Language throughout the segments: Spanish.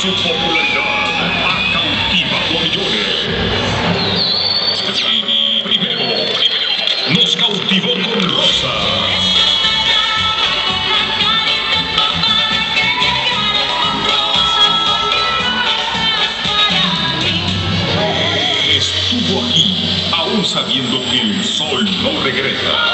Su popularidad ha cautivado a millones. Gini primero, nos cautivó con Rosa. sabiendo que el sol no regresa.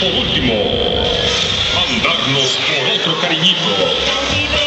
Por último, mandarnos por otro cariñito.